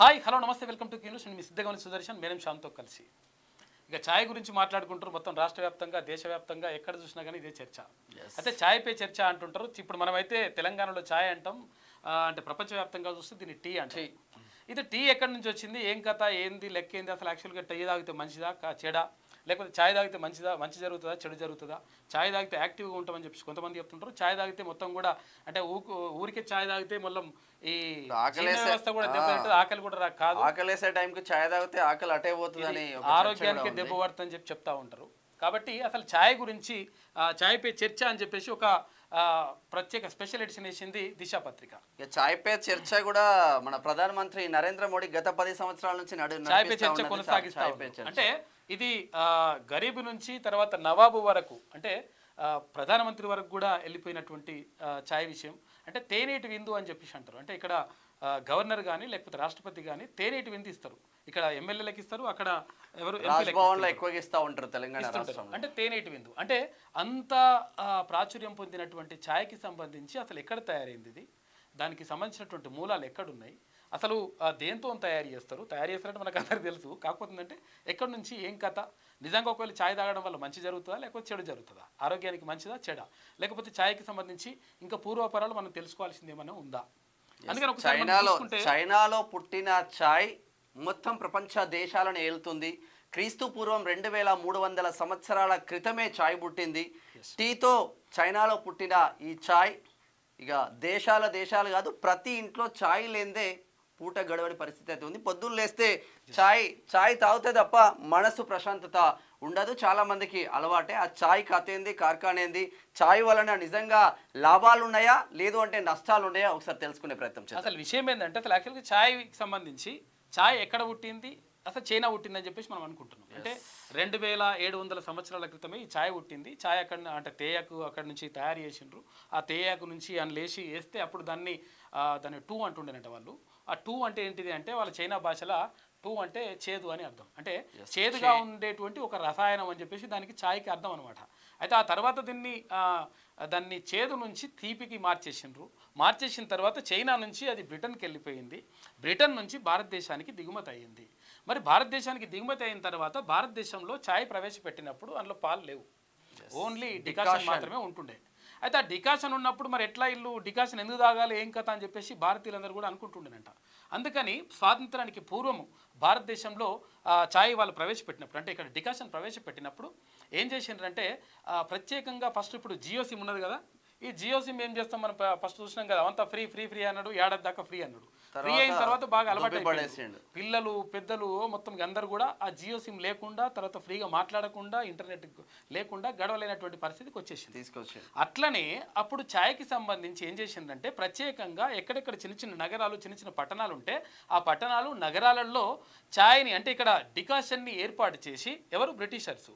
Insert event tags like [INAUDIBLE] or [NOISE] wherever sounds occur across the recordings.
Hi hello namaste welcome to news నేను మీ సిద్ధగమని Sudarshan madam శ్యామ్తో కలిసి. ఇక ఛాయ్ గురించి మాట్లాడుకుంటారు మొత్తం రాష్ట్ర వ్యాప్తంగా దేశవ్యాప్తంగా ఎక్కడ చూసినా కానీ ఇదే చర్చ. అయితే ఛాయ్ పే చర్చ అంటుంటారు. ఇప్పుడు మనమైతే తెలంగాణలో ఛాయ్ అంటాం. అంటే ప్రపంచవ్యాప్తంగా చూస్తే దీన్ని టీ అంటాం. ఇది టీ ఎక్కడి నుంచి వచ్చింది? ఏం కథ? ఏంది? లెక్క ఏంది? అసలు యాక్చువల్గా టీ తాగితే మంచిదా? కా- చెడా? లేకపోతే ఛాయ్ తాగితే మంచిదా మంచి జరుగుతుందా చెడు జరుగుతుందా ఛాయ్ తాగితే యాక్టివ్గా ఉంటామని చెప్పి కొంతమంది చెప్తుంటారు ఛాయ్ తాగితే మొత్తం కూడా అంటే ఊరికే ఛాయ్ తాగితే మొత్తం ఈ వ్యవస్థ కూడా దెబ్బతింటుంది ఆకలి కూడా రా- కాదు ఆకలేసే టైంకి చాయ్ తాగితే ఆకలి అటే పోతుందని ఆరోగ్యానికి. దెబ్బ పడుతుందని చెప్పి చెప్తా ఉంటారు కాబట్టి అసలు ఛాయ్ గురించి ఛాయ్ పే చర్చ అని చెప్పేసి ఒక ప్రత్యేక స్పెషల్ ఎడిషన్ వేసింది దిశ పత్రిక చాయ్ పే చర్చ కూడా మన ప్రధానమంత్రి నరేంద్ర మోడీ గత పది సంవత్సరాల నుంచి నడు ఛాయ్ పే చర్చ ఉన్నది కొనసాగిస్తా చాయ్ పే ఉన్నారు. చర్చ. అంటే ఇది ఆ, గరీబ్ నుంచి తర్వాత నవాబు వరకు అంటే ప్రధానమంత్రి వరకు కూడా వెళ్ళిపోయినటువంటి ఛాయ్ విషయం. అంటే తేనేటి విందు అని చెప్పేసి అంటారు. అంటే ఇక్కడ గవర్నర్ కానీ లేకపోతే రాష్ట్రపతి కానీ తేనేటి విందు ఇస్తారు. ఇక్కడ ఎమ్మెల్యేలకు ఇస్తారు అక్కడ ఎవరు ఎక్కువగా ఇస్తా ఉంటారు తెలంగాణ అంటే తేనేటి విందు. అంటే అంత ప్రాచుర్యం పొందినటువంటి ఛాయ్కి సంబంధించి అసలు ఎక్కడ తయారైంది ఇది? దానికి సంబంధించినటువంటి మూలాలు ఎక్కడున్నాయి? అసలు దేంతో తయారు చేస్తారు? తయారు చేస్తారంటే మనకు అందరికి తెలుసు. కాకపోతే ఏంటంటే ఎక్కడి నుంచి ఏం కథ? నిజంగా ఒకవేళ ఛాయ్ తాగడం వల్ల మంచి జరుగుతుందా? లేకపోతే చెడు జరుగుతుందా? ఆరోగ్యానికి మంచిదా? చెడా? లేకపోతే ఛాయ్కి సంబంధించి ఇంకా పూర్వపరాలు మనం తెలుసుకోవాల్సింది ఏమైనా ఉందా? అందుకని చైనాలో చైనాలో పుట్టిన చాయ్ మొత్తం ప్రపంచ దేశాలను ఏలుతుంది. క్రీస్తు పూర్వం రెండు వేల మూడు వందల సంవత్సరాల క్రితమే చాయ్ పుట్టింది. టీతో చైనాలో పుట్టిన ఈ చాయ్ ఇక దేశాల దేశాలు కాదు ప్రతి ఇంట్లో చాయ్ లేదే పూట గడవని పరిస్థితి అయితే ఉంది. పొద్దున్న లేస్తే చాయ్ చాయ్ తాగితే తప్ప మనసు ప్రశాంతత ఉండదు. చాలా మందికి అలవాటే. ఆ చాయ్ కథేంది కార్ఖానేంది? చాయ్ వలన నిజంగా లాభాలు ఉన్నాయా? లేదు అంటే నష్టాలు ఉన్నాయా? ఒకసారి తెలుసుకునే ప్రయత్నం చేద్దాం. అసలు విషయం ఏంటంటే అసలు యాక్చువల్గా ఛాయ్కి సంబంధించి ఛాయ్ ఎక్కడ పుట్టింది? అసలు చైనా పుట్టిందని చెప్పేసి మనం అనుకుంటున్నాం. అంటే రెండు వేల ఏడు వందల సంవత్సరాల క్రితమే ఈ ఛాయ్ పుట్టింది. ఛాయ్ అక్కడ అంటే తేయాకు అక్కడ నుంచి తయారు చేసిండ్రు. ఆ తేయాకు నుంచి అని లేచి వేస్తే అప్పుడు దాన్ని దాన్ని టూ అంటుండేనంట వాళ్ళు. ఆ టూ అంటే ఏంటిది అంటే వాళ్ళ చైనా భాషలో టూ అంటే చేదు అని అర్థం. అంటే చేదుగా ఉండేటువంటి ఒక రసాయనం అని చెప్పేసి దానికి ఛాయ్కి అర్థం అనమాట అయితే ఆ తర్వాత దీన్ని దాన్ని చేదు నుంచి తీపికి మార్చేసిండ్రు. మార్చేసిన తర్వాత చైనా నుంచి అది బ్రిటన్కి వెళ్ళిపోయింది. బ్రిటన్ నుంచి భారతదేశానికి దిగుమతి అయ్యింది. మరి భారతదేశానికి దిగుమతి అయిన తర్వాత భారతదేశంలో ఛాయ్ ప్రవేశపెట్టినప్పుడు అందులో పాలు లేవు. ఓన్లీ డికాషన్ మాత్రమే ఉంటుండే. అయితే ఆ డికాషన్ ఉన్నప్పుడు మరి ఎట్లా ఇల్లు డికాషన్ ఎందుకు తాగాలి ఏం కథ అని చెప్పేసి భారతీయులందరూ కూడా అనుకుంటుండేనంట. అందుకని స్వాతంత్రానికి పూర్వము భారతదేశంలో ఛాయ్ వాళ్ళు ప్రవేశపెట్టినప్పుడు అంటే ఇక్కడ డికాషన్ ప్రవేశపెట్టినప్పుడు ఏం చేసిండ్రంటే ప్రత్యేకంగా ఫస్ట్ ఇప్పుడు జియో సిమ్ ఉన్నది కదా ఈ జియో సిమ్ ఏం చేస్తాం మనం? ఫస్ట్ చూసినాం కదా అంతా ఫ్రీ ఫ్రీ ఫ్రీ అన్నాడు ఏడాది దాకా ఫ్రీ అన్నాడు. ఫ్రీ అయిన తర్వాత బాగా అలవాటు. పిల్లలు పెద్దలు మొత్తం అందరు కూడా ఆ జియో సిమ్ లేకుండా తర్వాత ఫ్రీగా మాట్లాడకుండా ఇంటర్నెట్ లేకుండా గడవలేనటువంటి పరిస్థితికి వచ్చేసింది. తీసుకొచ్చి అట్లనే అప్పుడు ఛాయ్కి సంబంధించి ఏం చేసిందంటే ప్రత్యేకంగా ఎక్కడెక్కడ చిన్న చిన్న నగరాలు చిన్న చిన్న పట్టణాలు ఉంటే ఆ పట్టణాలు నగరాలలో ఛాయ్ని అంటే ఇక్కడ డికాషన్ని ఏర్పాటు చేసి ఎవరు? బ్రిటిషర్స్.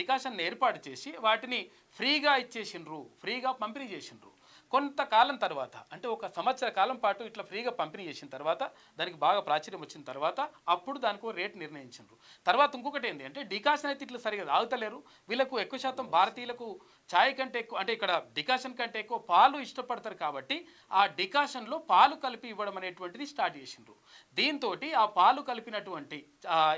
డికాషన్ని ఏర్పాటు చేసి వాటిని ఫ్రీగా ఇచ్చేసిండ్రు. ఫ్రీగా పంపిణీ చేసిండ్రు. కొంతకాలం తర్వాత అంటే ఒక సంవత్సర కాలం పాటు ఇట్లా ఫ్రీగా పంపిణీ చేసిన తర్వాత దానికి బాగా ప్రాచుర్యం వచ్చిన తర్వాత అప్పుడు దానికి ఒక రేట్ నిర్ణయించారు తర్వాత ఇంకొకటి ఏంటి అంటే డికాషన్ అయితే ఇట్లా సరిగా తాగుతలేరు వీళ్ళకు ఎక్కువ శాతం భారతీయులకు ఛాయ్ కంటే ఎక్కువ అంటే ఇక్కడ డికాషన్ కంటే ఎక్కువ పాలు ఇష్టపడతారు కాబట్టి ఆ డికాషన్లో పాలు కలిపి ఇవ్వడం అనేటువంటిది స్టార్ట్ చేసిండ్రు. దీంతో ఆ పాలు కలిపినటువంటి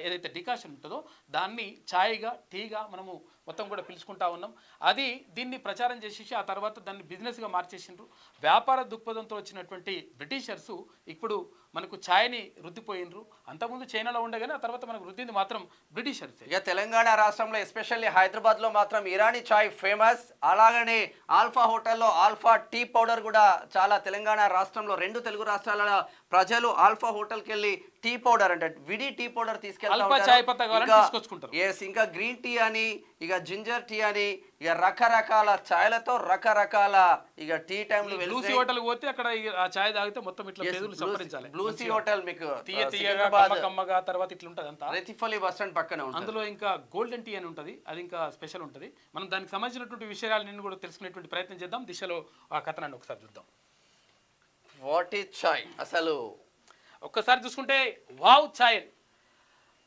ఏదైతే డికాషన్ ఉంటుందో దాన్ని ఛాయ్గా టీగా మనము మొత్తం కూడా పిలుచుకుంటా ఉన్నాం. అది దీన్ని ప్రచారం చేసేసి ఆ తర్వాత దాన్ని బిజినెస్గా మార్చేసిండ్రు. వ్యాపార దృక్పథంతో వచ్చినటువంటి బ్రిటిషర్సు ఇప్పుడు మనకు ఛాయ్ని రుద్దిపోయినరు. అంతకుముందు చైనాలో ఉండగానే ఆ తర్వాత మనకు రుద్దింది మాత్రం బ్రిటిషర్సే ఇక తెలంగాణ రాష్ట్రంలో ఎస్పెషల్లీ హైదరాబాద్లో మాత్రం ఇరానీ చాయ్ ఫేమస్. అలాగనే ఆల్ఫా హోటల్లో ఆల్ఫా టీ పౌడర్ కూడా చాలా తెలంగాణ రాష్ట్రంలో రెండు తెలుగు రాష్ట్రాల ప్రజలు ఆల్ఫా హోటల్కి వెళ్ళి టీ పౌడర్ అంటే విడి టీ పౌడర్. ఎస్ ఇంకా గ్రీన్ టీ అని ఇక జింజర్ టీ అని ఇక రకరకాల చాయ్లతో రకరకాల ఇక టీ టైంలు లూసీ హోటల్ పోతే అక్కడ ఈ- ఆ ఛాయ్ తాగితే మొత్తం ఇట్లా పేదలు సప్పరించాలి బ్లూసీ హోటల్ మీకు తీయ తీయగా తర్వాత ఇట్లా ఉంటుంది అంతా. రెతిఫలి బస్ స్టాండ్ పక్కన ఉంటుంది. అందులో ఇంకా గోల్డెన్ టీ అని ఉంటుంది. అది ఇంకా స్పెషల్ ఉంటుంది. మనం దానికి సంబంధించినటువంటి విషయాలను కూడా తెలుసుకునేటువంటి ప్రయత్నం చేద్దాం. దిశలో ఆ కథనాన్ని ఒకసారి చూద్దాం. వాట్ ఈజ్ చాయ్ అసలు ఒక్కసారి చూసుకుంటే వావ్ ఛాయ్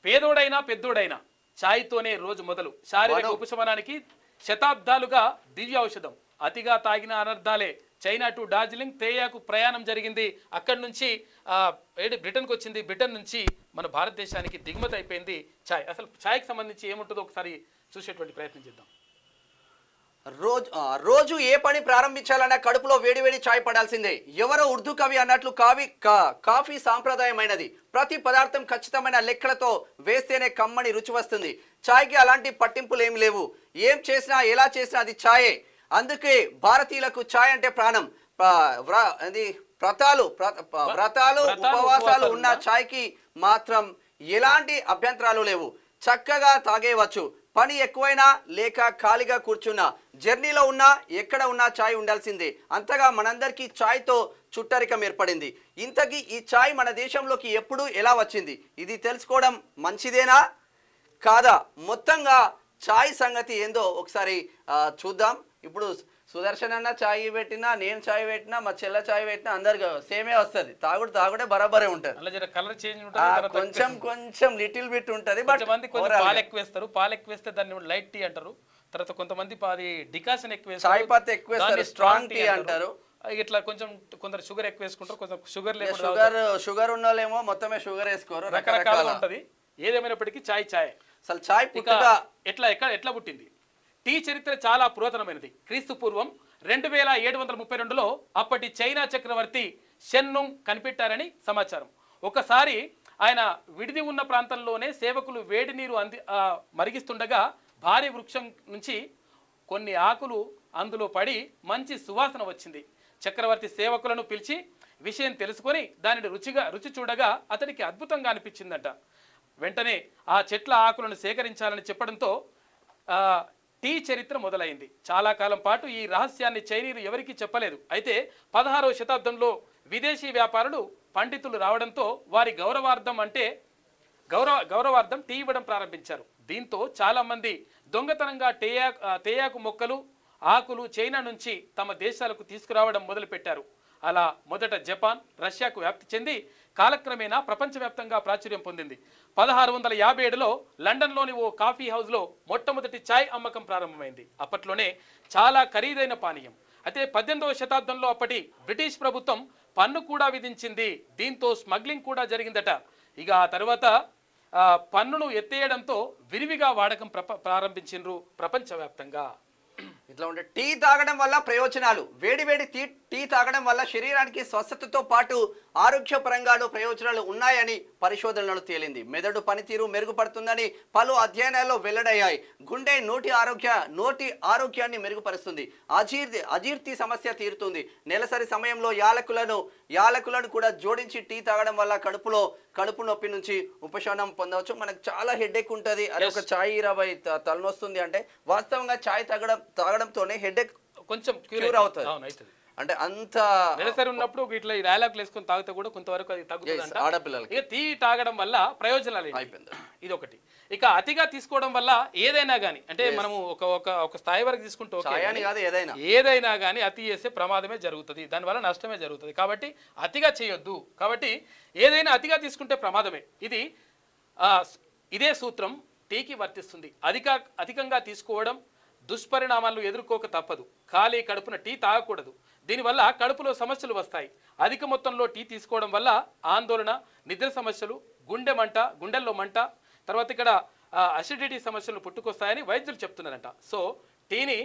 పేదోడైనా పెద్దోడైనా ఛాయ్తోనే రోజు మొదలు. శారీరక ఉపశమనానికి శతాబ్దాలుగా దివ్య ఔషధం. అతిగా తాగిన అనర్థాలే చైనా టు డార్జిలింగ్ తేయాకు ప్రయాణం జరిగింది. అక్కడి నుంచి ఏడు బ్రిటన్కి వచ్చింది. బ్రిటన్ నుంచి మన భారతదేశానికి దిగుమతి అయిపోయింది ఛాయ్ అసలు ఛాయ్కి సంబంధించి ఏముంటుందో ఒకసారి చూసేటువంటి ప్రయత్నం చేద్దాం. రోజు రోజు ఏ పని ప్రారంభించాలన్నా కడుపులో వేడివేడి చాయ్ పడాల్సిందే. ఎవరో ఉర్దూ కవి అన్నట్లు కావి కా- కాఫీ సాంప్రదాయమైనది. ప్రతి పదార్థం ఖచ్చితమైన లెక్కలతో వేస్తేనే కమ్మని రుచి వస్తుంది. చాయ్కి అలాంటి పట్టింపులు ఏమి లేవు. ఏం చేసినా ఎలా చేసినా అది చాయే అందుకే భారతీయులకు చాయ్ అంటే ప్రాణం. అది వ్రతాలు వ్రతాలు ఉపవాసాలు ఉన్న? చాయ్కి మాత్రం ఎలాంటి అభ్యంతరాలు లేవు. చక్కగా తాగేవచ్చు పని ఎక్కువైనా లేక ఖాళీగా కూర్చున్నా జర్నీలో ఉన్నా ఎక్కడ ఉన్నా చాయ్ ఉండాల్సిందే. అంతగా మనందరికీ చాయ్తో చుట్టరికం ఏర్పడింది. ఇంతకీ ఈ చాయ్ మన దేశంలోకి ఎప్పుడు ఎలా వచ్చింది? ఇది తెలుసుకోవడం మంచిదేనా? కాదా? మొత్తంగా చాయ్ సంగతి ఏందో ఒకసారి చూద్దాం. ఇప్పుడు సుదర్శన్ అన్న చాయ్ పెట్టినా నేను చాయ్ పెట్టినా మా చెల్ల చాయ్ పెట్టినా అందరికి సేమే వస్తుంది. తాగుడు తాగుడే బరాబరే ఉంటుంది. కలర్ చేంజ్ కొంచెం కొంచెం లిటిల్ బిట్ ఉంటది బట్ కొంచెం పాలు ఎక్కువ వేస్తారు. పాలు ఎక్కువ వేస్తే దాన్ని లైట్ టీ అంటారు. తర్వాత కొంతమంది పా- అది డికాషన్ ఎక్కువ. చాయ్ పత్తి ఎక్కువ strong tea అంటారు. ఇట్లా కొంచెం కొందరు షుగర్ ఎక్కువ వేసుకుంటారు కొంచెం షుగర్ లేకుండా షుగర్ షుగర్ ఉన్న వాళ్ళేమో మొత్తమే షుగర్ వేసుకోరు రకరకాలుగా రకరకాల ఉంటది. ఏదేమైనప్పటికీ చాయ్ చాయ్. అసలు పుట్టుక ఎట్లా ఎక్కడ ఎట్లా పుట్టింది? టీ చరిత్ర చాలా పురాతనమైనది. క్రీస్తు పూర్వం రెండు వేల ఏడు వందల ముప్పై రెండులో అప్పటి చైనా చక్రవర్తి షెన్నుంగ్ కనిపెట్టారని సమాచారం. ఒకసారి ఆయన విడిది ఉన్న ప్రాంతంలోనే సేవకులు వేడి నీరు అంది మరిగిస్తుండగా భారీ వృక్షం నుంచి కొన్ని ఆకులు అందులో పడి మంచి సువాసన వచ్చింది. చక్రవర్తి సేవకులను పిలిచి విషయం తెలుసుకొని దానిని రుచిగా రుచి చూడగా అతడికి అద్భుతంగా అనిపించిందట. వెంటనే ఆ చెట్ల ఆకులను సేకరించాలని చెప్పడంతో టీ చరిత్ర మొదలైంది. చాలా కాలం పాటు ఈ రహస్యాన్ని చైనీయులు ఎవరికీ చెప్పలేదు. అయితే పదహారవ శతాబ్దంలో విదేశీ వ్యాపారులు పండితులు రావడంతో వారి గౌరవార్థం అంటే గౌరవ గౌరవార్థం టీ ఇవ్వడం ప్రారంభించారు. దీంతో చాలామంది దొంగతనంగా తేయాకు తేయాకు మొక్కలు ఆకులు చైనా నుంచి తమ దేశాలకు తీసుకురావడం మొదలుపెట్టారు. అలా మొదట జపాన్ రష్యాకు వ్యాప్తి చెంది కాలక్రమేణా ప్రపంచవ్యాప్తంగా ప్రాచుర్యం పొందింది. పదహారు వందల యాభై ఏడులో లండన్లోని ఓ కాఫీ హౌస్లో మొట్టమొదటి చాయ్ అమ్మకం ప్రారంభమైంది. అప్పట్లోనే చాలా ఖరీదైన పానీయం. అయితే పద్దెనిమిదవ శతాబ్దంలో అప్పటి బ్రిటిష్ ప్రభుత్వం పన్ను కూడా విధించింది. దీంతో స్మగ్లింగ్ కూడా జరిగిందట. ఇక ఆ తర్వాత పన్నును ఎత్తేయడంతో విరివిగా వాడకం ప్రప ప్రారంభించిండ్రు ప్రపంచవ్యాప్తంగా. ఇట్లా ఉంటే టీ తాగడం వల్ల ప్రయోజనాలు. వేడి వేడి టీ టీ తాగడం వల్ల శరీరానికి స్వస్థతతో పాటు ఆరోగ్యపరంగాను ప్రయోజనాలు ఉన్నాయని పరిశోధనలు తేలింది. మెదడు పనితీరు మెరుగుపడుతుందని పలు అధ్యయనాల్లో వెల్లడయ్యాయి. గుండె నోటి ఆరోగ్య నోటి ఆరోగ్యాన్ని మెరుగుపరుస్తుంది. అజీర్తి అజీర్తి సమస్య తీరుతుంది. నెలసరి సమయంలో యాలకులను యాలకులను కూడా జోడించి టీ తాగడం వల్ల కడుపులో కడుపు నొప్పి నుంచి ఉపశమనం పొందవచ్చు. మనకు చాలా హెడేక్ ఉంటుంది. అది ఒక చాయ్ ఇరవై త- తలనొస్తుంది అంటే వాస్తవంగా చాయ్ తాగడం తాగడంతోనే హెడేక్ కొంచెం Cure అవుతది. అంటే అంత నెలసరి ఉన్నప్పుడు ఇట్లా ఈ డైలాగులు వేసుకొని తాగితే కూడా కొంతవరకు అది తగ్గుతుందంట Yes, ఆడపిల్లలకి. ఇక టీ తాగడం వల్ల ప్రయోజనాలు? అయిపోయింది. ఇది ఒకటి ఇక అతిగా తీసుకోవడం వల్ల ఏదైనా గానీ అంటే మనము ఒక ఒక ఒక స్థాయి వరకు తీసుకుంటే ఏదైనా. ఏదైనా కానీ అతి చేస్తే ప్రమాదమే జరుగుతుంది. దానివల్ల నష్టమే జరుగుతుంది. కాబట్టి అతిగా చేయొద్దు. కాబట్టి ఏదైనా అతిగా తీసుకుంటే ప్రమాదమే. ఇది ఇదే సూత్రం టీకి వర్తిస్తుంది. అధిక అధికంగా తీసుకోవడం దుష్పరిణామాలు ఎదుర్కోక తప్పదు. ఖాళీ కడుపున టీ తాగకూడదు. దీనివల్ల కడుపులో సమస్యలు వస్తాయి. అధిక మొత్తంలో టీ తీసుకోవడం వల్ల ఆందోళన నిద్ర సమస్యలు గుండె మంట గుండెల్లో మంట తర్వాత ఇక్కడ అసిడిటీ సమస్యలు పుట్టుకొస్తాయని వైద్యులు చెప్తున్నారంట. సో టీని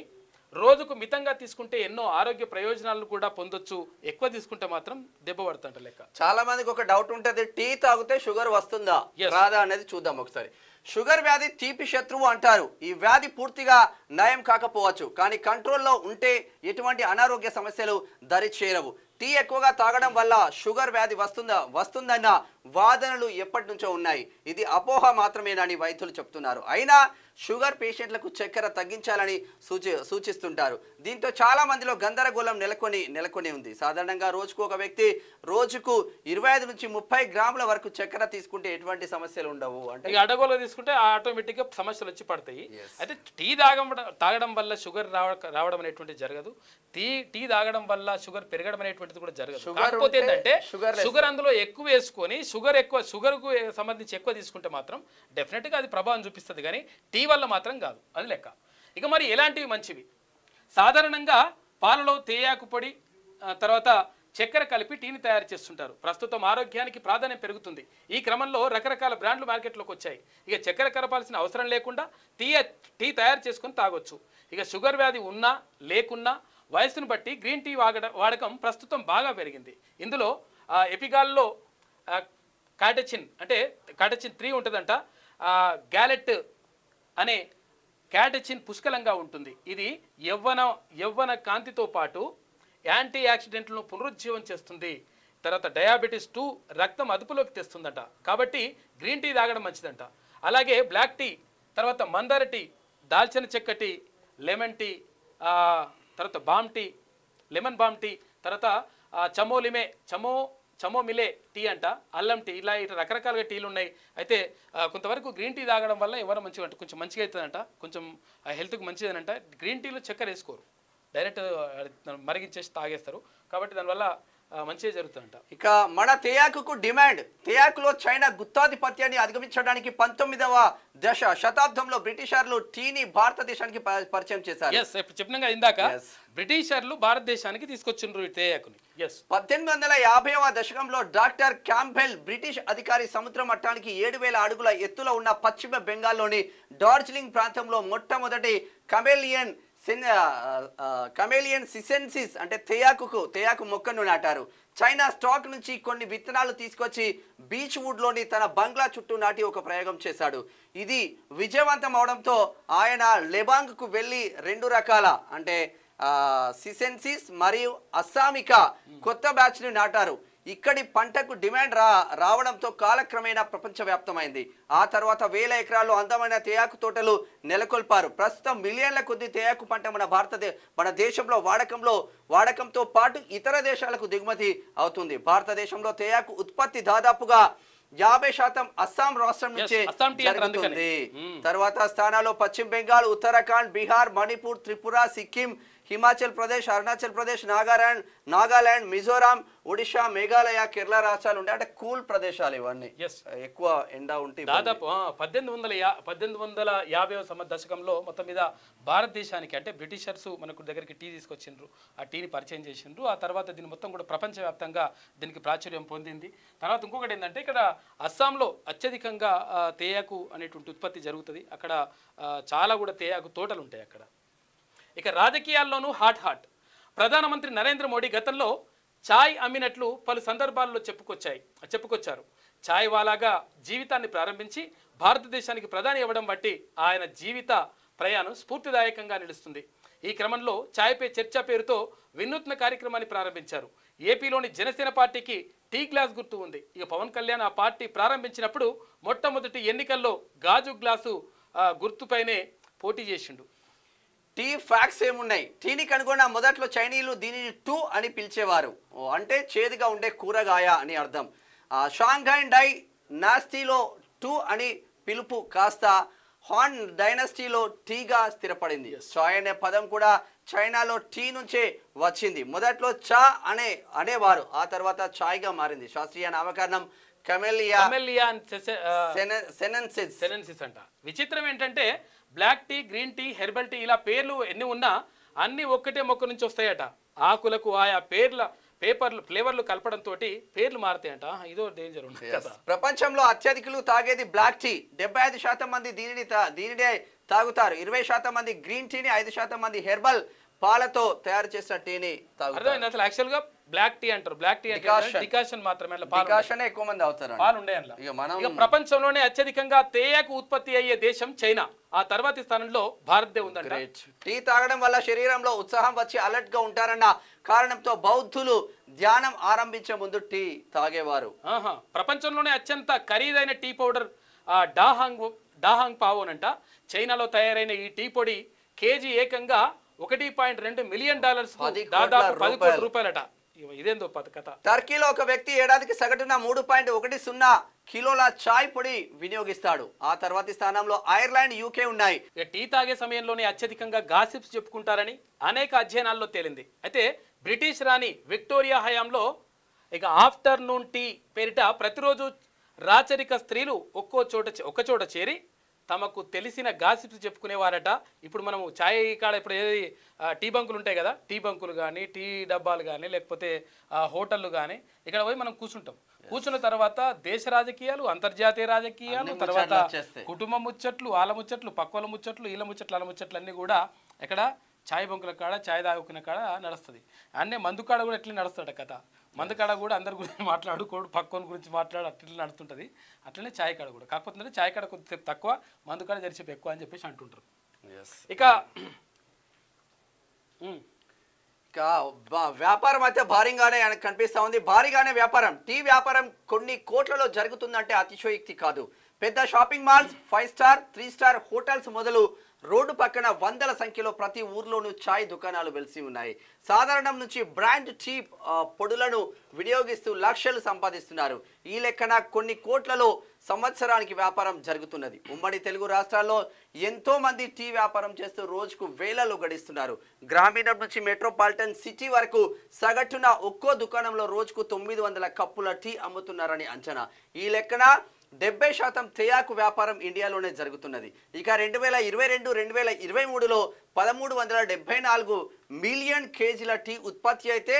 రోజుకు మితంగా తీసుకుంటే ఎన్నో ఆరోగ్య ప్రయోజనాలను కూడా పొందొచ్చు. ఎక్కువ తీసుకుంటే మాత్రం దెబ్బ పడుతుంట లెక్క. చాలా మందికి ఒక డౌట్ ఉంటది టీ తాగితే షుగర్ వస్తుందా. రాదా అనేది చూద్దాం ఒకసారి. షుగర్ వ్యాధి తీపి శత్రువు అంటారు. ఈ వ్యాధి పూర్తిగా నయం కాకపోవచ్చు. కానీ కంట్రోల్లో ఉంటే ఎటువంటి అనారోగ్య సమస్యలు దరి చేరవు. టీ ఎక్కువగా తాగడం వల్ల షుగర్ వ్యాధి వస్తుందా వస్తుందన్న వాదనలు ఎప్పటి నుంచో ఉన్నాయి. ఇది అపోహ మాత్రమేనని వైద్యులు చెప్తున్నారు. అయినా షుగర్ పేషెంట్లకు చక్కెర తగ్గించాలని సూచి సూచిస్తుంటారు. దీంతో చాలా మందిలో గందరగోళం నెలకొని నెలకొని ఉంది. సాధారణంగా రోజుకు ఒక వ్యక్తి రోజుకు ఇరవై ఐదు నుంచి ముప్పై గ్రాముల వరకు చక్కెర తీసుకుంటే ఎటువంటి సమస్యలు ఉండవు అంటే అడగోలో తీసుకుంటే ఆటోమేటిక్గా సమస్యలు వచ్చి పడతాయి. అయితే టీ తాగడం తాగడం వల్ల షుగర్ రావ రావడం అనేటువంటిది జరగదు. టీ టీ తాగడం వల్ల షుగర్ పెరగడం అనేటువంటిది కూడా జరగదు. కాకపోతే ఉంటే ఏంటంటే. షుగర్ అందులో ఎక్కువ వేసుకొని షుగర్ ఎక్కువ షుగర్కు సంబంధించి ఎక్కువ తీసుకుంటే మాత్రం డెఫినెట్గా అది ప్రభావం చూపిస్తుంది. కానీ టీ వల్ల మాత్రం కాదు. అది లెక్క. ఇక మరి ఎలాంటివి మంచివి? సాధారణంగా పాలలో తేయాకు పొడి తర్వాత చక్కెర కలిపి టీని తయారు చేస్తుంటారు. ప్రస్తుతం ఆరోగ్యానికి ప్రాధాన్యం పెరుగుతుంది. ఈ క్రమంలో రకరకాల బ్రాండ్లు మార్కెట్లోకి వచ్చాయి. ఇక చక్కెర కలపాల్సిన అవసరం లేకుండా టీ టీ తయారు చేసుకొని తాగొచ్చు. ఇక షుగర్ వ్యాధి ఉన్నా లేకున్నా వయసును బట్టి గ్రీన్ టీ వాగడ వాడకం ప్రస్తుతం బాగా పెరిగింది. ఇందులో ఎపిగాల్లో కాటచిన్ అంటే కాటచిన్ త్రీ ఉంటుందంట. గ్యాలెట్ అనే క్యాటచిన్ పుష్కలంగా ఉంటుంది. ఇది యవ్వన యవ్వన కాంతితో పాటు యాంటీ యాక్సిడెంట్లను పునరుజ్జీవం చేస్తుంది. తర్వాత డయాబెటీస్ టూ రక్తం అదుపులోకి తెస్తుందంట. కాబట్టి గ్రీన్ టీ తాగడం మంచిదంట. అలాగే బ్లాక్ టీ తర్వాత మందార టీ దాల్చిన చెక్క టీ లెమన్ టీ తర్వాత balm tea lemon balm tea తర్వాత చమోలిమే చమో చమోమిలే టీ అంట అల్లం టీ ఇలా ఇట్లా రకరకాలుగా టీలు ఉన్నాయి. అయితే కొంతవరకు గ్రీన్ టీ తాగడం వల్ల ఎవరు మంచిగా అంటే కొంచెం మంచిగా అవుతుందంట కొంచెం హెల్త్కి మంచిదనంట. గ్రీన్ టీలో చక్కెర వేసుకోరు. డైరెక్ట్ మరిగించేసి తాగేస్తారు. కాబట్టి దానివల్ల మంచిగా జరుగుతుందంట. ఇక మన తేయాకుకు డిమాండ్. తేయాకులో చైనా గుత్తాధిపత్యాన్ని అధిగమించడానికి పంతొమ్మిదవ దశ శతాబ్దంలో బ్రిటిషర్లు టీని భారతదేశానికి పరిచయం చేశారు. ఎస్ ఇందాక. బ్రిటిషర్లు భారతదేశానికి తీసుకొచ్చిండ్రు ఈ తేయాకుని. ఎస్ పద్దెనిమిది వందల యాభైవ దశకంలో డాక్టర్ క్యాంపెల్ బ్రిటిష్ అధికారి సముద్ర మట్టానికి ఏడు వేల అడుగుల ఎత్తులో ఉన్న పశ్చిమ బెంగాల్లోని డార్జిలింగ్ ప్రాంతంలో మొట్టమొదటి కమేలియన్ కమేలియన్ సిసెన్సిస్ అంటే తేయాకుకు తేయాకు మొక్కను నాటారు చైనా స్టాక్ నుంచి కొన్ని విత్తనాలు తీసుకొచ్చి బీచ్ వుడ్లోని తన బంగ్లా చుట్టూ నాటి ఒక ప్రయోగం చేశాడు ఇది విజయవంతం అవడంతో ఆయన లెబాంగ్కు వెళ్ళి రెండు రకాల అంటే సిసెన్సిస్ మరియు అస్సామిక కొత్త బ్యాచ్ని నాటారు ఇక్కడి పంటకు డిమాండ్ రా రావడంతో కాలక్రమేణా ప్రపంచవ్యాప్తమైంది ఆ తర్వాత వేల ఎకరాల్లో అందమైన తేయాకు తోటలు నెలకొల్పారు ప్రస్తుతం మిలియన్ల కొద్ది తేయాకు పంట మన భారతదే మన దేశంలో వాడకంలో వాడకంతో పాటు ఇతర దేశాలకు దిగుమతి అవుతుంది భారతదేశంలో తేయాకు ఉత్పత్తి దాదాపుగా యాభై శాతం అస్సాం రాష్ట్రం నుంచే. జరుగుతుంది మ్మ్. తర్వాత స్థానాల్లో పశ్చిమ బెంగాల్ ఉత్తరాఖండ్ బీహార్ మణిపూర్ త్రిపుర సిక్కిం హిమాచల్ ప్రదేశ్ అరుణాచల్ ప్రదేశ్ నాగాలాండ్ నాగాలాండ్ మిజోరాం ఒడిషా మేఘాలయ కేరళ రాష్ట్రాలు ఉంటాయి అంటే కూల్ ప్రదేశాలు ఇవన్నీ. ఎక్కువ ఎండ ఉంటే. దాదాపు పద్దెనిమిది వందల యా పద్దెనిమిది వందల యాభై దశకంలో మొత్తం మీద భారతదేశానికి అంటే బ్రిటిషర్స్ మనకు దగ్గరికి టీ తీసుకొచ్చిండ్రు. ఆ టీని పరిచయం చేసిండ్రు. ఆ తర్వాత దీన్ని మొత్తం కూడా ప్రపంచవ్యాప్తంగా దీనికి ప్రాచుర్యం పొందింది. తర్వాత ఇంకొకటి ఏంటంటే ఇక్కడ అస్సాంలో అత్యధికంగా తేయాకు అనేటువంటి ఉత్పత్తి జరుగుతుంది. అక్కడ చాలా కూడా తేయాకు తోటలు ఉంటాయి అక్కడ. ఇక రాజకీయాల్లోనూ హాట్ హాట్. ప్రధానమంత్రి నరేంద్ర మోడీ గతంలో ఛాయ్ అమ్మినట్లు పలు సందర్భాల్లో చెప్పుకొచ్చాయి చెప్పుకొచ్చారు. ఛాయ్ వాలాగా జీవితాన్ని ప్రారంభించి భారతదేశానికి ప్రధాని ఇవ్వడం బట్టి ఆయన జీవిత ప్రయాణం స్ఫూర్తిదాయకంగా నిలుస్తుంది. ఈ క్రమంలో ఛాయ్పై చర్చ పేరుతో వినూత్న కార్యక్రమాన్ని ప్రారంభించారు. ఏపీలోని జనసేన పార్టీకి టీ గ్లాస్ గుర్తు ఉంది. ఇక పవన్ కళ్యాణ్ ఆ పార్టీ ప్రారంభించినప్పుడు మొట్టమొదటి ఎన్నికల్లో గాజు గ్లాసు గుర్తుపైనే పోటీ చేసిండు. టీ ఫ్యాక్ట్స్ ఏమున్నాయి? టీని కనుగొన్న మొదట్లో చైనీయులు దీనిని టూ అని పిలిచేవారు. అంటే చేదుగా ఉండే కూరగాయ అని అర్థం. షాంఘై డై నాస్టీలో టూ అని పిలుపు కాస్త హాన్ డైనస్టీలో టీగా స్థిరపడింది. చాయ్ అనే పదం కూడా చైనాలో టీ నుంచే వచ్చింది. మొదట్లో చా అనే అనేవారు. ఆ తర్వాత చాయ్గా మారింది. శాస్త్రీయ నామకరణం కమెలియా కమెలియా అండ్ సెసె- ఆ, సెనెన్సిస్ సెలెన్సిస్ అంట. విచిత్రం ఏంటంటే black tea green tea herbal tea ఇలా పేర్లు ఎన్ని ఉన్నా అన్ని ఒక్కటే మొక్క నుంచి వస్తాయట. ఆకులకు ఆయా పేర్ల పేపర్లు ఫ్లేవర్లు కలపడంతో పేర్లు మారుతాయంట. ఇదో డేంజర్ ప్రపంచంలో అత్యధికులు తాగేది బ్లాక్ టీ డెబ్బై ఐదు శాతం మంది దీనిని దీనినే తాగుతారు. ఇరవై శాతం మంది గ్రీన్ టీని ఐదు శాతం మంది హెర్బల్ పాలతో తయారు చేసిన టీని తాగుతారు. అసలు యాక్చువల్గా? బ్లాక్ టీ అంటారు. బ్లాక్ టీ అంటే. డికాషన్ మాత్రమే. డికాషన్ ఎక్కువ మంది అవుతారు పాలు ఉండే అందులో. ఇక మనం ఇక ప్రపంచంలోనే అత్యధికంగా తేయాకు ఉత్పత్తి అయ్యే దేశం చైనా. ఆ తర్వాతి స్థానంలో భారతదే గ్రేట్ టీ తాగడం వల్ల శరీరంలో ఉత్సాహం వచ్చి అలర్ట్గా ఉంటారన్న కారణంతో బౌద్ధులు ధ్యానం ఆరంభించే ముందు టీ తాగేవారు. ప్రపంచంలోనే అత్యంత ఖరీదైన టీ పౌడర్ ఆ, డాహాంగ్ డాహాంగ్ పావోనంట చైనాలో తయారైన ఈ టీ పొడి కేజీ ఏకంగా ఒకటి పాయింట్ రెండు మిలియన్ డాలర్స్ దాదాపు పది కోట్ల రూపాయలు. రూపాయలట. ఇదేందో పత కథ. టర్కీలో ఒక వ్యక్తి ఏడాదికి సగటున మూడు పాయింట్ ఒకటి సున్నా కిలోల చాయ్ పొడి వినియోగిస్తాడు. ఆ తర్వాతి స్థానంలో ఐర్లాండ్ యూకే ఉన్నాయి. ఇక టీ తాగే సమయంలోనే అత్యధికంగా గాసిప్స్ చెప్పుకుంటారని అనేక అధ్యయనాల్లో తేలింది. అయితే బ్రిటిష్ రాణి విక్టోరియా హయాంలో ఇక ఆఫ్టర్నూన్ టీ పేరిట ప్రతిరోజు రాచరిక స్త్రీలు ఒక్కో చోట చే- ఒక్క చోట చేరి తమకు తెలిసిన గాసిప్స్ చెప్పుకునేవారట. ఇప్పుడు మనము ఛాయ్ కాడ ఇప్పుడు ఏది టీ బంకులు ఉంటాయి కదా? టీ బంకులు కానీ టీ డబ్బాలు కానీ లేకపోతే హోటళ్ళు కానీ ఇక్కడ పోయి మనం కూర్చుంటాం. కూర్చున్న తర్వాత దేశ రాజకీయాలు అంతర్జాతీయ రాజకీయాలు తర్వాత. కుటుంబ ముచ్చట్లు వాళ్ళ ముచ్చట్లు పక్కల ముచ్చట్లు వీళ్ళ ముచ్చట్లు వాళ్ళ ముచ్చట్లు అన్నీ కూడా ఇక్కడ ఛాయ్ బంకుల కాడ ఛాయ్ తాగుకునే కాడ నడుస్తుంది. అన్నీ మందు కాడ కూడా ఎట్లా నడుస్తాడు కథ. మందు కాడ కూడా అందరి గురించి [LAUGHS] మాట్లాడుకోడు పక్కన గురించి మాట్లాడు అట్లా నడుస్తుంటుంది. అట్లనే ఛాయ్ కాడ కూడా. కాకపోతే ఛాయ్ కాడ కొద్దిసేపు తక్కువ మందు కాడ జరిసేపు ఎక్కువ అని చెప్పేసి అంటుంటారు. ఇక [CLEARS THROAT] వ్యాపారం అయితే భారీగానే ఆయనకు కనిపిస్తా ఉంది. భారీగానే వ్యాపారం. టీ వ్యాపారం కొన్ని కోట్లలో జరుగుతుందంటే అతిశయోక్తి కాదు. పెద్ద shopping malls five star three star hotels మొదలు రోడ్డు పక్కన వందల సంఖ్యలో ప్రతి ఊర్లోనూ ఛాయ్ దుకాణాలు వెలిసి ఉన్నాయి. సాధారణం నుంచి బ్రాండ్ టీ పొడులను వినియోగిస్తూ లక్షలు సంపాదిస్తున్నారు. ఈ లెక్కన కొన్ని కోట్లలో సంవత్సరానికి వ్యాపారం జరుగుతున్నది. ఉమ్మడి తెలుగు రాష్ట్రాల్లో ఎంతో మంది టీ వ్యాపారం చేస్తూ రోజుకు వేలలో గడిస్తున్నారు. గ్రామీణం నుంచి మెట్రోపాలిటన్ సిటీ వరకు సగటున ఒక్కో దుకాణంలో రోజుకు తొమ్మిది వందల కప్పుల టీ అమ్ముతున్నారని అంచనా. ఈ లెక్కన డెబ్బై శాతం తేయాకు వ్యాపారం ఇండియాలోనే జరుగుతున్నది. ఇక రెండు వేల ఇరవై రెండు రెండు వేల ఇరవై మూడులో పదమూడు వందల డెబ్బై నాలుగు మిలియన్ కేజీల టీ ఉత్పత్తి అయితే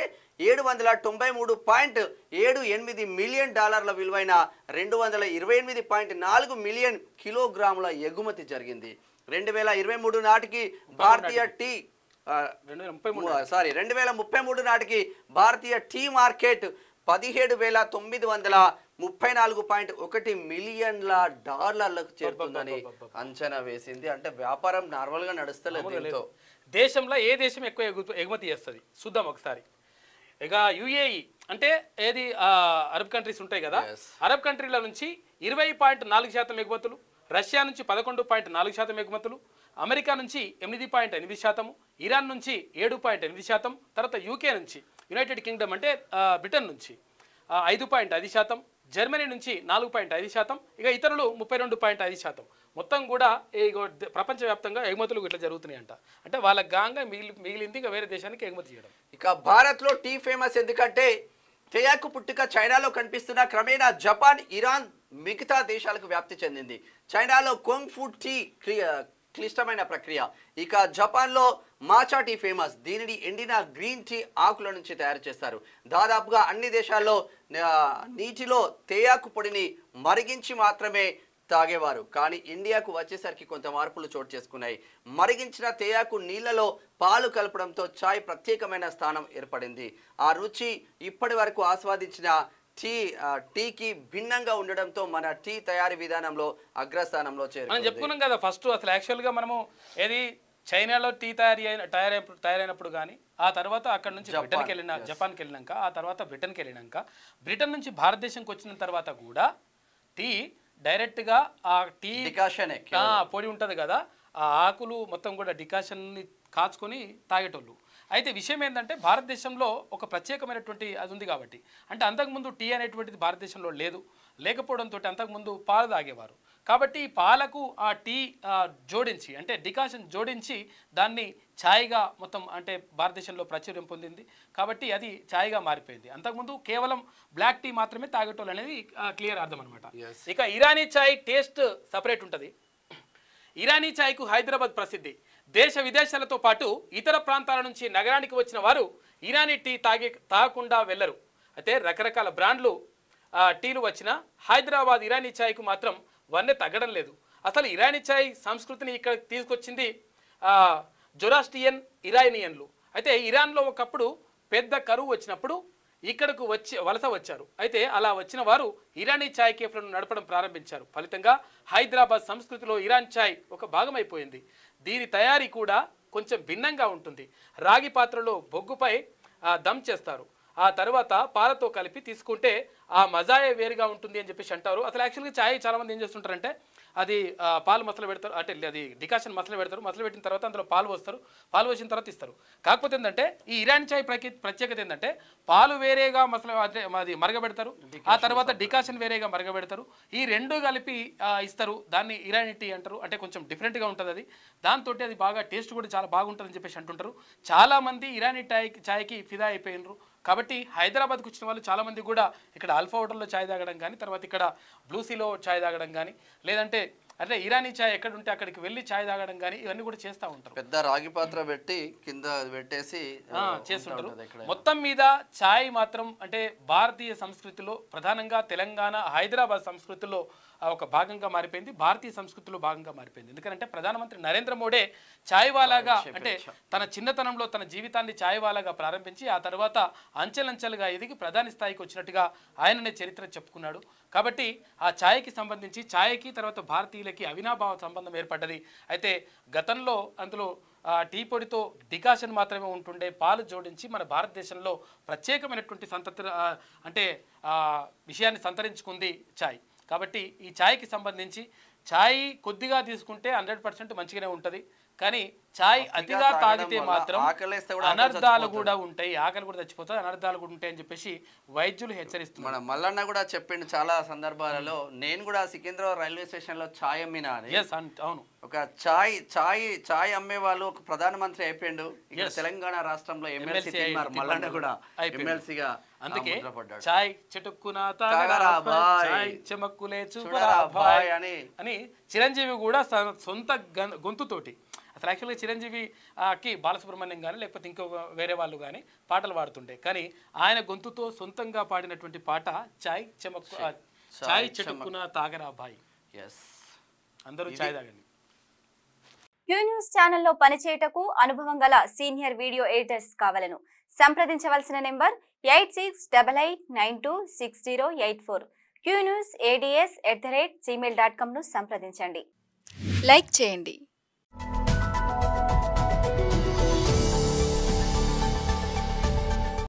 ఏడు వందల తొంభై మూడు పాయింట్ ఏడు ఎనిమిది మిలియన్ డాలర్ల విలువైన రెండు వందల ఇరవై ఎనిమిది పాయింట్ నాలుగు మిలియన్ కిలోగ్రాముల ఎగుమతి జరిగింది. రెండు వేల ఇరవై మూడు నాటికి భారతీయ టీ సారీ రెండు వేల ముప్పై మూడు నాటికి భారతీయ టీ మార్కెట్ పదిహేడు వేల తొమ్మిది వందల ముప్పై నాలుగు పాయింట్ ఒకటి మిలియన్ల డాలర్లకు చేరుతుందని అంచనా వేసింది. అంటే వ్యాపారం నార్మల్గా నడుస్తలేదు దీంతో. దేశంలో ఏ దేశం ఎక్కువ ఎగు- ఎగుమతి చేస్తుంది? చూద్దాం ఒకసారి. ఇక యుఏఈ అంటే ఏది అరబ్ కంట్రీస్ ఉంటాయి కదా. అరబ్ కంట్రీల నుంచి ఇరవై పాయింట్ నాలుగు శాతం ఎగుమతులు రష్యా నుంచి పదకొండు పాయింట్ నాలుగు శాతం ఎగుమతులు అమెరికా నుంచి ఎనిమిది పాయింట్ ఎనిమిది శాతము ఇరాన్ నుంచి ఏడు పాయింట్ ఎనిమిది శాతం తర్వాత యూకే నుంచి యునైటెడ్ కింగ్డమ్ అంటే బ్రిటన్ నుంచి ఐదు పాయింట్ ఐదు శాతం జర్మనీ నుంచి నాలుగు పాయింట్ ఐదు శాతం ఇక ఇతరులు ముప్పై రెండు పాయింట్ ఐదు శాతం. మొత్తం కూడా ఈ ప్రపంచవ్యాప్తంగా ఎగుమతులు ఇట్లా జరుగుతున్నాయి అంట అంటే వాళ్ళ గాంగా మిగిలి మిగిలింది ఇక వేరే దేశానికి ఎగుమతి చేయడం. ఇక భారత్లో టీ ఫేమస్ ఎందుకంటే తేయాకు పుట్టుక చైనాలో కనిపిస్తున్న క్రమేణా జపాన్ ఇరాన్ మిగతా దేశాలకు వ్యాప్తి చెందింది. చైనాలో కొంగ్ ఫుడ్ టీ క్లి- క్లిష్టమైన ప్రక్రియ. ఇక జపాన్లో మాచా టీ ఫేమస్. దీనిని ఎండిన గ్రీన్ టీ ఆకుల నుంచి తయారు చేస్తారు. దాదాపుగా అన్ని దేశాల్లో నీటిలో తేయాకు పొడిని మరిగించి మాత్రమే తాగేవారు. కానీ ఇండియాకు వచ్చేసరికి కొంత మార్పులు చోటు చేసుకున్నాయి. మరిగించిన తేయాకు నీళ్ళలో పాలు కలపడంతో చాయ్ ప్రత్యేకమైన స్థానం ఏర్పడింది. ఆ రుచి ఇప్పటి వరకు ఆస్వాదించిన టీ టీకి భిన్నంగా ఉండడంతో మన టీ తయారీ విధానంలో అగ్రస్థానంలో మనం చెప్పుకున్నాం కదా ఫస్ట్ అసలు యాక్చువల్గా మనము ఏది చైనాలో టీ తయారీ అయిన తయారై తయారైనప్పుడు కానీ ఆ తర్వాత అక్కడ నుంచి బ్రిటన్కి వెళ్ళిన జపాన్కి వెళ్ళినాక ఆ తర్వాత బ్రిటన్కి వెళ్ళినాక బ్రిటన్ నుంచి భారతదేశంకి వచ్చిన తర్వాత కూడా టీ డైరెక్ట్గా ఆ టీ పొడి ఉంటుంది కదా ఆ ఆకులు మొత్తం కూడా డికాషన్ని కాచుకొని తాగేటోళ్ళు. అయితే విషయం ఏంటంటే భారతదేశంలో ఒక ప్రత్యేకమైనటువంటి అది ఉంది కాబట్టి. అంటే అంతకుముందు టీ అనేటువంటిది భారతదేశంలో లేదు. లేకపోవడంతో అంతకుముందు పాలు తాగేవారు. కాబట్టి పాలకు ఆ టీ జోడించి అంటే డికాషన్ జోడించి దాన్ని ఛాయ్గా మొత్తం అంటే భారతదేశంలో ప్రాచుర్యం పొందింది. కాబట్టి అది ఛాయ్గా మారిపోయింది. అంతకుముందు కేవలం బ్లాక్ టీ మాత్రమే తాగేటోళ్ళు అనేది క్లియర్ అర్థం అనమాట. ఇక ఇరానీ ఛాయ్ టేస్ట్ సపరేట్ ఉంటుంది. ఇరానీ ఛాయ్కు హైదరాబాద్ ప్రసిద్ధి. దేశ విదేశాలతో పాటు ఇతర ప్రాంతాల నుంచి నగరానికి వచ్చిన వారు ఇరానీ టీ తాగే తాగకుండా వెళ్ళరు. అయితే రకరకాల బ్రాండ్లు టీలు వచ్చిన హైదరాబాద్ ఇరానీ ఛాయ్కు మాత్రం వన్నె తగ్గడం లేదు. అసలు ఇరానీ ఛాయ్ సంస్కృతిని ఇక్కడ తీసుకొచ్చింది జొరాస్టియన్ ఇరానియన్లు. అయితే ఇరాన్లో ఒకప్పుడు పెద్ద కరువు వచ్చినప్పుడు ఇక్కడకు వచ్చి వలస వచ్చారు. అయితే అలా వచ్చిన వారు ఇరానీ ఛాయ్ కేఫ్లను నడపడం ప్రారంభించారు. ఫలితంగా హైదరాబాద్ సంస్కృతిలో ఇరాన్ ఛాయ్ ఒక భాగమైపోయింది. దీని తయారీ కూడా కొంచెం భిన్నంగా ఉంటుంది. రాగి పాత్రలో బొగ్గుపై దమ్ చేస్తారు. ఆ తర్వాత పాలతో కలిపి తీసుకుంటే ఆ మజాయే వేరుగా ఉంటుంది అని చెప్పేసి అంటారు. అసలు యాక్చువల్గా ఛాయ్ చాలా మంది ఏం చేస్తుంటారంటే అది పాలు మసలు పెడతారు అంటే అది డికాషన్ మసలు పెడతారు. మసలు పెట్టిన తర్వాత అందులో పాలు పోస్తారు. పాలు పోసిన తర్వాత ఇస్తారు. కాకపోతే ఏంటంటే ఈ ఇరాన్ చాయ్ ప్రకి ప్రత్యేకత ఏంటంటే పాలు వేరేగా మసలు అంటే అది మరగబెడతారు. ఆ తర్వాత డికాషన్ వేరేగా మరగబెడతారు. ఈ రెండు కలిపి ఇస్తారు. దాన్ని ఇరానీ టీ అంటారు. అంటే కొంచెం డిఫరెంట్గా ఉంటుంది అది. దాంతో అది బాగా టేస్ట్ కూడా చాలా బాగుంటుందని చెప్పేసి అంటుంటారు. చాలా మంది ఇరానీ టాయ్ ఛాయ్కి ఫిదా అయిపోయినరు. కాబట్టి హైదరాబాద్కి వచ్చిన వాళ్ళు చాలా మంది కూడా ఇక్కడ ఆల్ఫా హోటల్లో ఛాయ్ తాగడం కానీ తర్వాత ఇక్కడ బ్లూసీలో ఛాయ్ తాగడం కానీ లేదంటే అంటే ఇరానీ చాయ్ ఎక్కడ ఉంటే అక్కడికి వెళ్ళి చాయ్ తాగడం కానీ ఇవన్నీ కూడా చేస్తూ ఉంటారు పెద్ద రాగి పాత్ర పెట్టి కింద పెట్టేసి చేస్తుంటారు. మొత్తం మీద చాయ్ మాత్రం అంటే భారతీయ సంస్కృతిలో ప్రధానంగా తెలంగాణ హైదరాబాద్ సంస్కృతిలో ఒక భాగంగా మారిపోయింది భారతీయ సంస్కృతిలో భాగంగా మారిపోయింది. ఎందుకంటే ప్రధానమంత్రి నరేంద్ర మోడీ చాయ్ వాలాగా అంటే తన చిన్నతనంలో తన జీవితాన్ని చాయ్ వాలాగా ప్రారంభించి ఆ తర్వాత అంచెలంచెలుగా ఎదిగి ప్రధాని స్థాయికి వచ్చినట్టుగా ఆయననే చరిత్ర చెప్పుకున్నాడు. కాబట్టి ఆ ఛాయ్కి సంబంధించి ఛాయ్కి తర్వాత భారతీయులకి అవినాభావ సంబంధం ఏర్పడ్డది. అయితే గతంలో అందులో టీ పొడితో డికాషన్ మాత్రమే ఉంటుండే పాలు జోడించి మన భారతదేశంలో ప్రత్యేకమైనటువంటి సంతతి ఆ, అంటే విషయాన్ని సంతరించుకుంది ఛాయ్. కాబట్టి ఈ ఛాయ్కి సంబంధించి ఛాయ్ కొద్దిగా తీసుకుంటే హండ్రెడ్ పర్సెంట్ మంచిగానే ఉంటుంది. కానీ ఛాయ్ అతిగా తాగితే మాత్రం అనర్థాలు కూడా ఉంటాయి. ఆకలి కూడా చచ్చిపోతాయి అనర్థాలు కూడా ఉంటాయి అని చెప్పేసి వైద్యులు హెచ్చరిస్తున్నారు. మన మల్లన్న కూడా చెప్పిండు చాలా సందర్భాలలో నేను కూడా సికింద్రాబాద్ రైల్వే స్టేషన్లో ఛాయ్ అమ్మినా అవును. ఒక ఛాయ్ ఛాయ్ ఛాయ్ అమ్మే వాళ్ళు ఒక ప్రధానమంత్రి అయిపోయిండు. తెలంగాణ రాష్ట్రంలో ఎమ్మెల్సీ మల్లన్న కూడా. ఎమ్మెల్సీగా అందుకే చాయ్ చెటుక్కున. చాయ్ చెమక్కులే చూపరా చూడరా బాయ్ బాయ్ అని. అని చిరంజీవి కూడా సొంత గొంతుతోటి అసలు యాక్చువల్గా చిరంజీవి ఆ, కి బాలసుబ్రహ్మణ్యం కానీ లేకపోతే ఇంకో వేరే వాళ్ళు కానీ పాటలు పాడుతుండే. కానీ ఆయన గొంతుతో సొంతంగా పాడినటువంటి పాట చాయ్ చెమక్కు చాయ్ చెటుక్కున తాగరా బాయ్. ఎస్ అందరూ చాయ్ తాగండి. క్యూ న్యూస్ ఛానల్లో పనిచేయటకు అనుభవం గల సీనియర్ వీడియో ఎడిటర్స్ కావాలను. సంప్రదించవలసిన number eight six double eight nine two six zero eight four. Q news ADS at the rate Gmail dot కామ్ను సంప్రదించండి. లైక్ చేయండి.